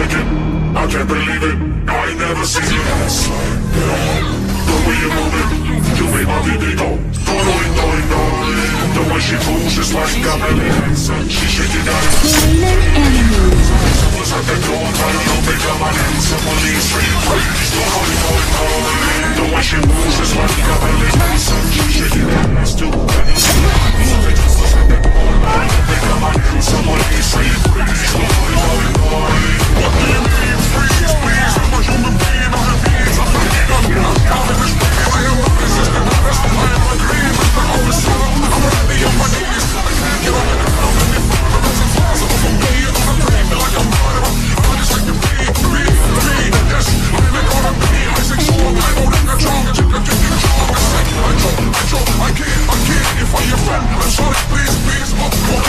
shake. I can't believe it. I ain't never seen it. Ass like. The way you move it, you make my baby go. Todo y todo y todo. The way she moves is like a ballet. She shake it out. Human enemies. Someone's at the door trying to pick up my name. Someone needs free. Todo y todo y todo. The way she moves is like a ballet. Please, please, motherfucker.